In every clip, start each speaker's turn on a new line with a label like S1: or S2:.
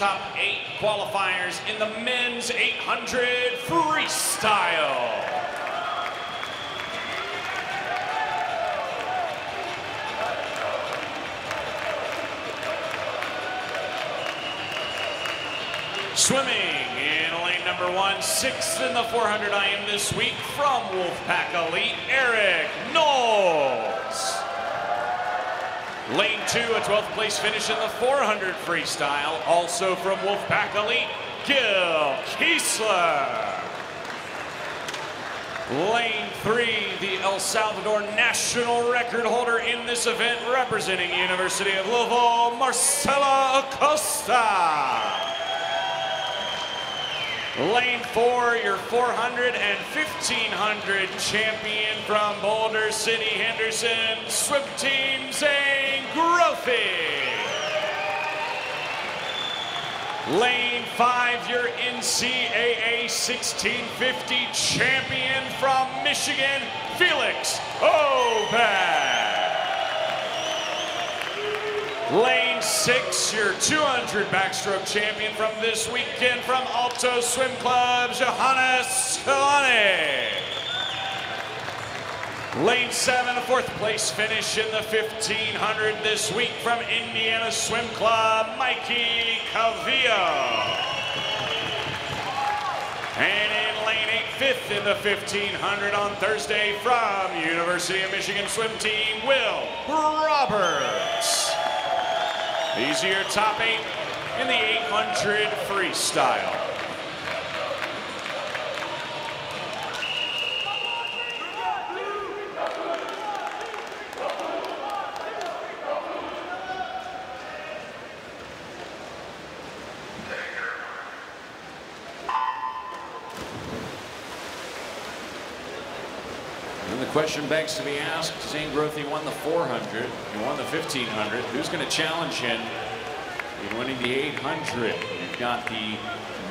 S1: top eight qualifiers in the men's 800 freestyle. Swimming in lane number one, sixth in the 400 IM this week from Wolfpack Elite, Eric Knowles. Lane two, a 12th place finish in the 400 freestyle, also from Wolfpack Elite, Gil Kiesler. Lane three, the El Salvador national record holder in this event, representing University of Louisville, Marcelo Acosta. Lane four, your 400 and 1500 champion from Boulder City, Henderson, swim team Grothe. Lane five, your NCAA 1650 champion from Michigan, Felix Auböck. Lane six, your 200 backstroke champion from this weekend from Alto Swim Club, Johannes Calloni. Lane seven, a fourth place finish in the 1500 this week from Indiana Swim Club, Mikey Calvillo. And in lane eight, fifth in the 1500 on Thursday from University of Michigan swim team, Will Roberts. These are your top eight in the 800 freestyle.
S2: Question begs to be asked, Zane Grothe won the 400, he won the 1500. Who's going to challenge him in winning the 800? You've got the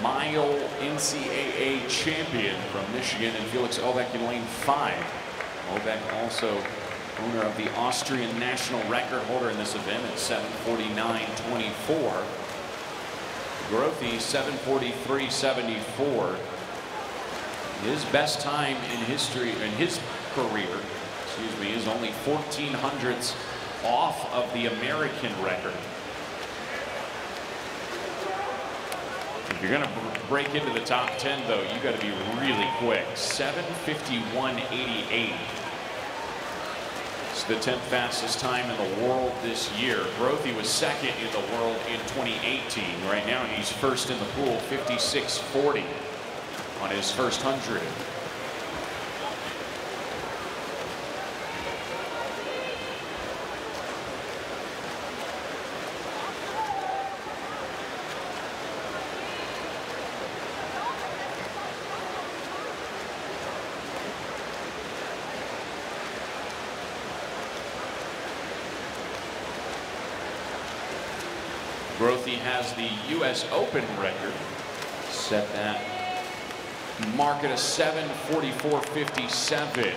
S2: mile NCAA champion from Michigan and Felix Auböck in lane five. Auböck also owner of the Austrian national record holder in this event at 749.24. Grothe 743.74. His best time in history, in his career, excuse me, is only 14 hundredths off of the American record. If you're going to break into the top 10, though, you got to be really quick. 751.88. It's the 10th fastest time in the world this year. Grothe was second in the world in 2018. Right now, he's first in the pool, 56.40 on his first 100. Grothe has the U.S. Open record. Set that mark at a 744.57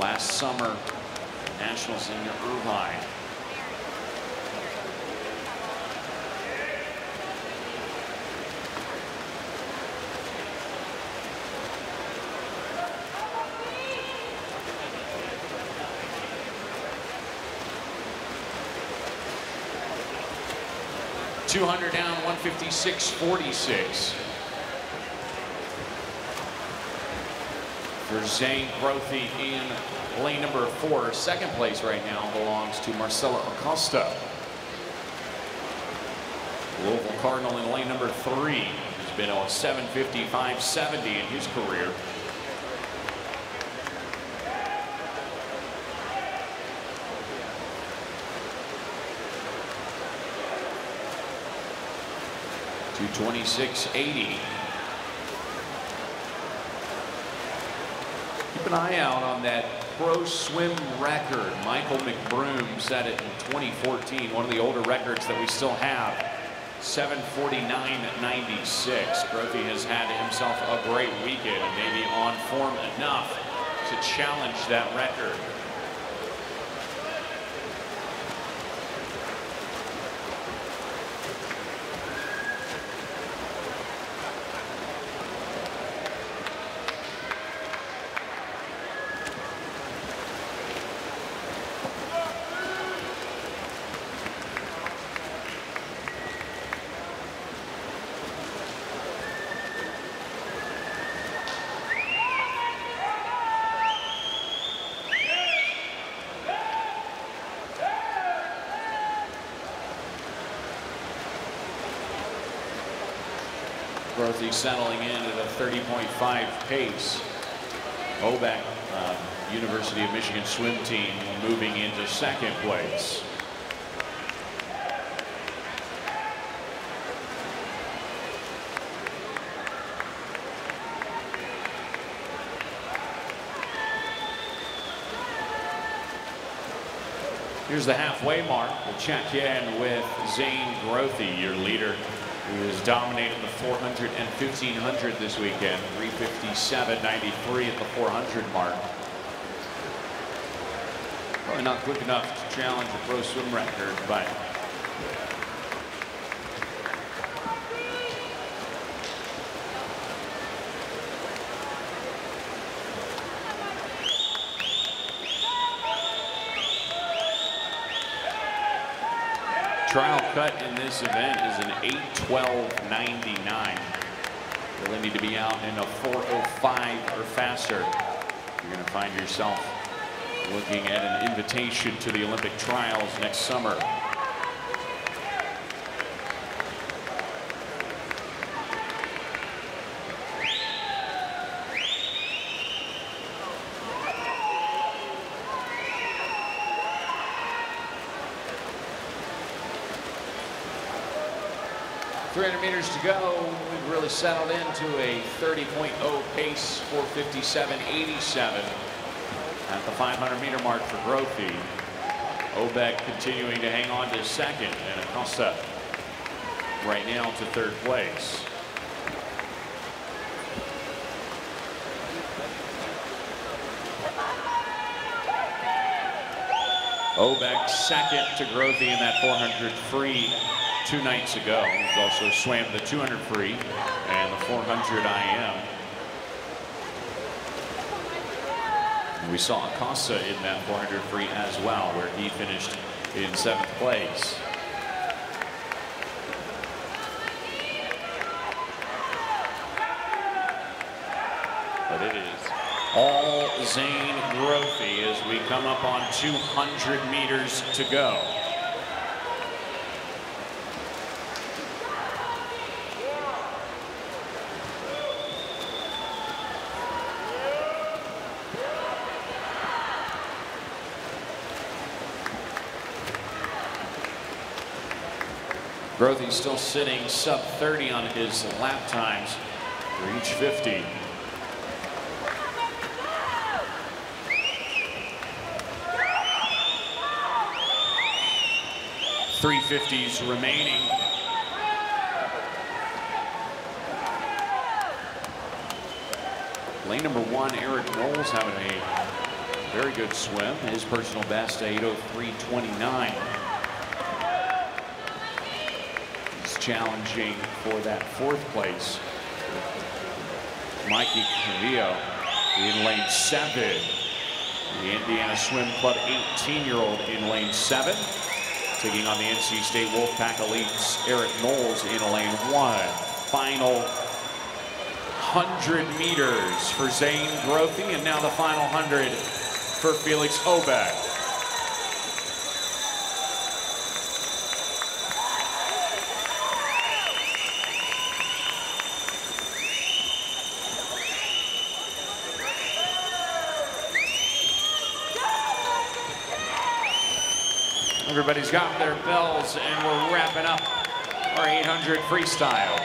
S2: last summer nationals in Irvine. Two hundred down, one fifty six forty six. for Zane Grothe in lane number four. Second place right now belongs to Marcelo Acosta. Louisville Cardinal in lane number three. He's been on 755 70 in his career. Two twenty six eighty. Keep an eye out on that pro swim record. Michael McBroom set it in 2014, one of the older records that we still have. 749.96. Grothe has had himself a great weekend and maybe on form enough to challenge that record. Grothe settling in at a 30.5 pace. Auböck, uh, University of Michigan swim team moving into second place. Here's the halfway mark. We'll check in with Zane Grothe, your leader, who has dominated the 400 and 1500 this weekend. 357.93 at the 400 mark. Probably not quick enough to challenge a pro swim record, but 12 cut in this event is an 812.99. You'll need to be out in a 405 or faster. You're going to find yourself looking at an invitation to the Olympic trials next summer. Meters to go. We've really settled into a 30.0 pace, 457.87 at the 500 meter mark for Grothe. Auböck continuing to hang on to second and Acosta right now to third place. Auböck second to Grothe in that 400 free two nights ago. He's also swam the 200 free and the 400 IM. we saw Acosta in that 400 free as well, where he finished in seventh place. But it is all Zane Grothe as we come up on 200 meters to go. Grothe still sitting sub 30 on his lap times for each 50. Three fifties remaining. Lane number one, Eric Knowles having a very good swim. His personal best, 803.29. challenging for that fourth place. Mikey Calvillo in lane seven. The Indiana Swim Club 18-year-old in lane seven. Taking on the NC State Wolfpack Elites, Eric Knowles in lane one. Final 100 meters for Zane Grothe, and now the final 100 for Felix Auböck. Everybody's got their bells and we're wrapping up our 800 freestyles.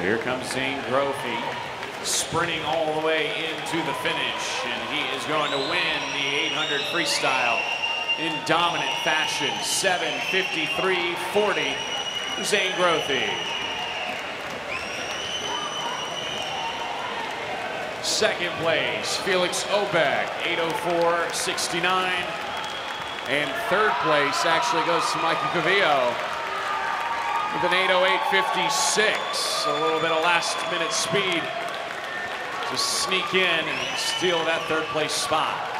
S2: Here comes Zane Grothe sprinting all the way into the finish and he is going to win the 800 freestyle in dominant fashion. 7.53.40, Zane Grothe. Second place, Felix Auböck, 804.69. And third place actually goes to Mikey Calvillo with an 808.56. A little bit of last minute speed to sneak in and steal that third place spot.